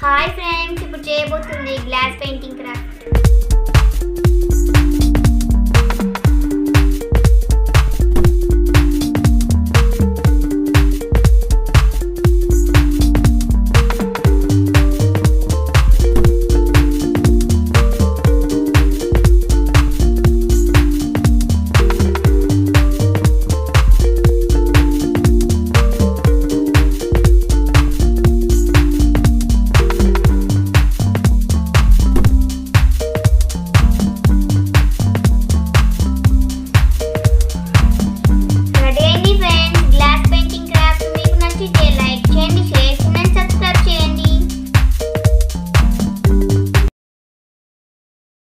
Hi friends ఇప్పుడు చేయబోతుంది glass painting craft. benim bir şey. Senin